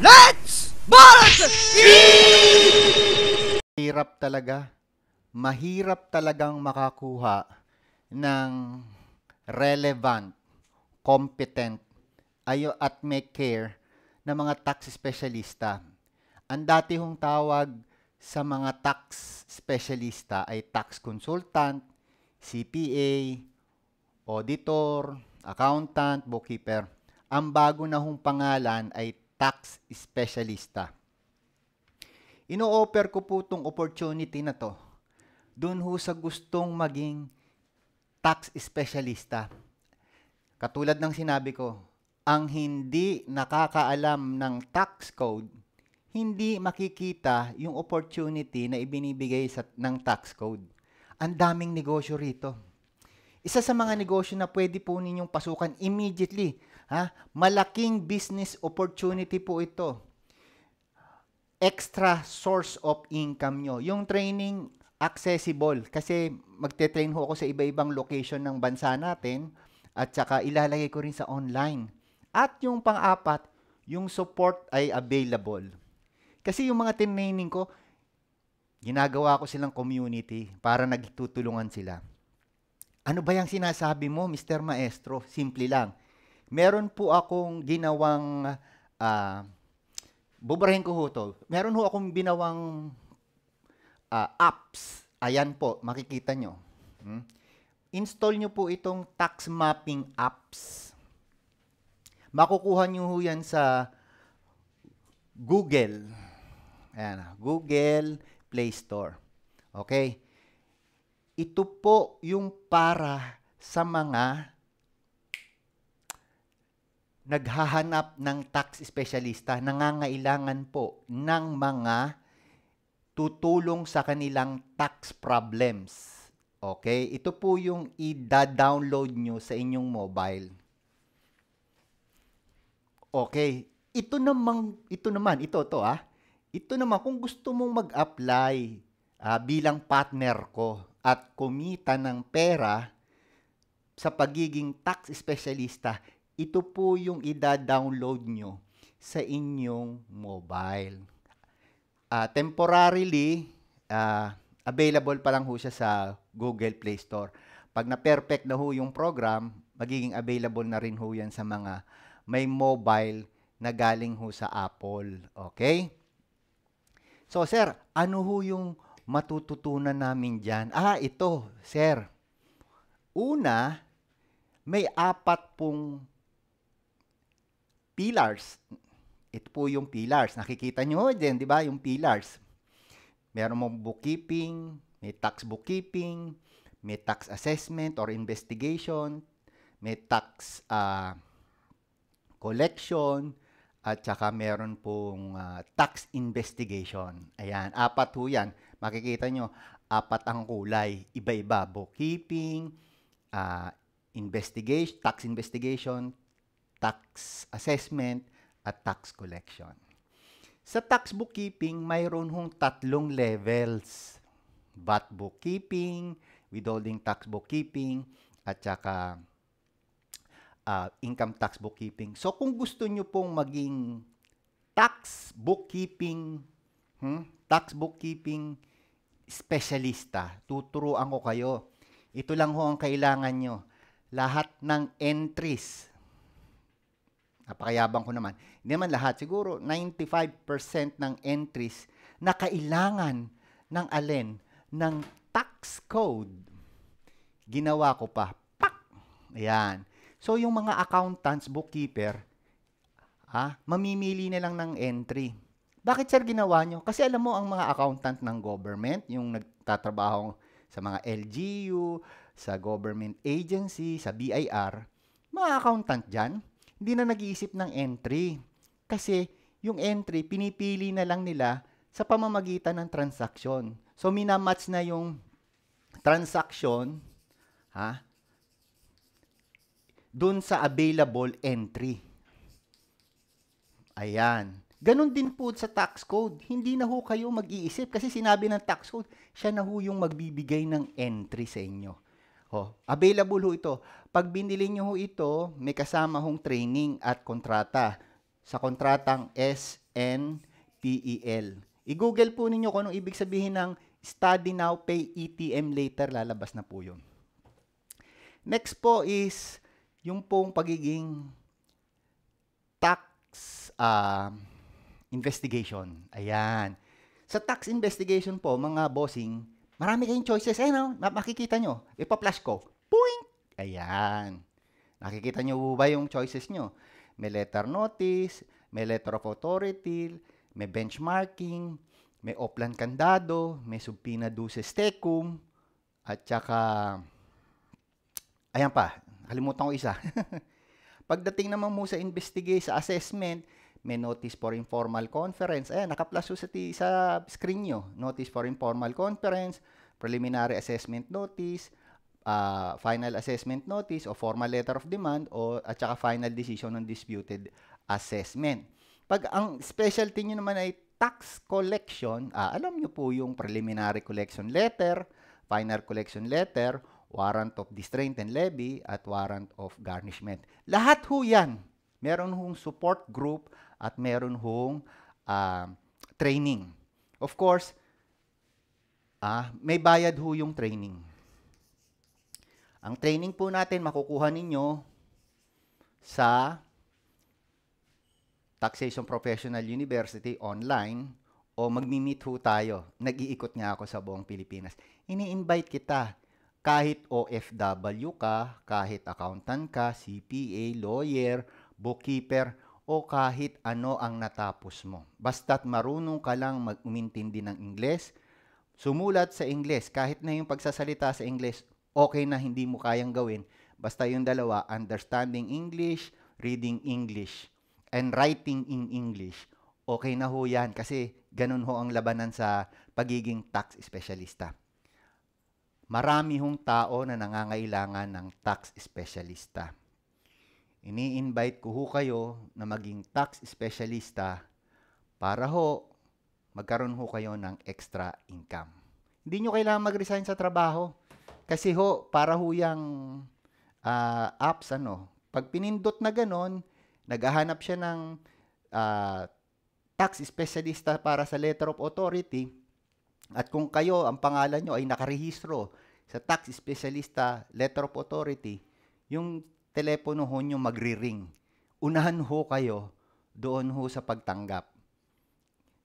Let's Buzz! Hirap talaga. Mahirap talagang makakuha ng relevant, competent, ayo at may care na mga tax specialista. Ang dati hong tawag sa mga tax specialista ay tax consultant, CPA, auditor, accountant, bookkeeper. Ang bago na hong pangalan ay tax specialista. Ino-offer ko po itong opportunity na to doon ho sa gustong maging tax specialista. Katulad ng sinabi ko, ang hindi nakakaalam ng tax code, hindi makikita yung opportunity na ibinibigay sa, ng tax code. Ang daming negosyo rito. Isa sa mga negosyo na pwede po ninyong pasukan immediately. Ha? Malaking business opportunity po ito. Extra source of income nyo. Yung training accessible kasi magte-train ho ako sa iba-ibang location ng bansa natin at saka ilalagay ko rin sa online. At yung pang-apat, yung support ay available. Kasi yung mga tinaining ko, ginagawa ko silang community para nagtutulungan sila. Ano ba yung sinasabi mo, Mr. Maestro? Simple lang meron po akong ginawang, uh, bubarahin ko ho to, meron ho akong binawang uh, apps. Ayan po, makikita nyo. Hmm? Install nyo po itong tax mapping apps. Makukuha nyo ho yan sa Google. Ayan, Google Play Store. Okay? Ito po yung para sa mga naghahanap ng tax specialista, nangangailangan po ng mga tutulong sa kanilang tax problems. Okay? Ito po yung i-download nyo sa inyong mobile. Okay. Ito naman, ito naman, ito to ah. Ito naman, kung gusto mong mag-apply uh, bilang partner ko at kumita ng pera sa pagiging tax specialista, ito po yung ida-download nyo sa inyong mobile. Uh, temporarily, uh, available pa lang ho siya sa Google Play Store. Pag na-perfect na ho yung program, magiging available na rin ho yan sa mga may mobile na galing ho sa Apple. Okay? So, sir, ano ho yung matututunan namin dyan? Ah, ito, sir. Una, may apat pong pillars. Ito po yung pillars. Nakikita nyo din, di ba? Yung pillars. Meron mong bookkeeping, may tax bookkeeping, may tax assessment or investigation, may tax uh, collection, at saka meron pong uh, tax investigation. Ayan, apat po yan. Makikita nyo, apat ang kulay. Iba-iba. Bookkeeping, uh, investigation, tax investigation, tax assessment, at tax collection. Sa tax bookkeeping, mayroon hong tatlong levels. VAT bookkeeping, withholding tax bookkeeping, at saka uh, income tax bookkeeping. So kung gusto nyo pong maging tax bookkeeping, hmm, tax bookkeeping specialista, tuturuan ko kayo. Ito lang ho ang kailangan nyo. Lahat ng entries Napakayabang ko naman. Hindi naman lahat. Siguro 95% ng entries na kailangan ng alin ng tax code. Ginawa ko pa. Pak! Ayan. So, yung mga accountants, bookkeeper, ha, mamimili na lang ng entry. Bakit sir ginawa nyo? Kasi alam mo, ang mga accountant ng government, yung nagtatrabaho sa mga LGU, sa government agency, sa BIR, mga accountant dyan, hindi na nag-iisip ng entry. Kasi yung entry, pinipili na lang nila sa pamamagitan ng transaction. So, minamatch na yung transaction ha, dun sa available entry. Ayan. Ganon din po sa tax code. Hindi na ho kayo mag-iisip kasi sinabi ng tax code, siya na ho yung magbibigay ng entry sa inyo. Oh, available ho ito. Pag binili nyo ho ito, may kasama hong training at kontrata. sa kontratang SNPEL. I-google po ninyo kung anong ibig sabihin ng Study Now, Pay ETM Later. Lalabas na po yun. Next po is yung pong pagiging tax uh, investigation. Ayan. Sa tax investigation po, mga bossing, marami kayong choices. Ayan, no? makikita nyo. Ipa-flash ko. Puing! Ayan. Nakikita nyo ba yung choices nyo? May letter notice, may letter of authority, may benchmarking, may oplan kandado, may subpina duces tecum, at saka, ayan pa, kalimutan ko isa. Pagdating naman mo sa investigate, sa assessment, may notice for informal conference. Ayan, naka-plus sa, sa screen nyo. Notice for informal conference, preliminary assessment notice, uh, final assessment notice o formal letter of demand o at saka final decision on disputed assessment. Pag ang specialty nyo naman ay tax collection, ah, alam nyo po yung preliminary collection letter, final collection letter, warrant of distraint and levy, at warrant of garnishment. Lahat ho yan. Meron hong support group at meron hong uh, training. Of course, ah, may bayad ho yung training. Ang training po natin makukuha ninyo sa Taxation Professional University online o magmi-meet ho tayo. Nag-iikot nga ako sa buong Pilipinas. Ini-invite kita kahit OFW ka, kahit accountant ka, CPA, lawyer, bookkeeper, o kahit ano ang natapos mo. Basta't marunong ka lang mag-umintindi ng Ingles, sumulat sa Ingles, kahit na yung pagsasalita sa Ingles, okay na hindi mo kayang gawin. Basta yung dalawa, understanding English, reading English, and writing in English. Okay na ho yan kasi ganun ho ang labanan sa pagiging tax specialista. Marami hong tao na nangangailangan ng tax specialista. Ini-invite ko ho kayo na maging tax specialista para ho magkaroon ho kayo ng extra income. Hindi nyo kailangan mag-resign sa trabaho. Kasi ho, para ho yung uh, apps, ano, pag pinindot na ganon, naghahanap siya ng uh, tax specialista para sa letter of authority, at kung kayo, ang pangalan nyo ay nakarehistro sa tax specialista letter of authority, yung telepono ho nyo magri-ring. Unahan ho kayo doon ho sa pagtanggap.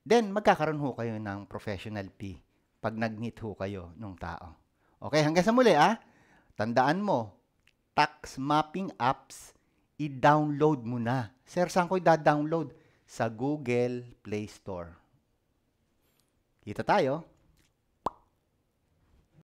Then, magkakaroon ho kayo ng professional fee pag nag-meet ho kayo ng tao. Okay, hanggang sa muli ah. Tandaan mo, tax mapping apps, i-download mo na. Sir, saan ko i-download? Sa Google Play Store. Kita tayo.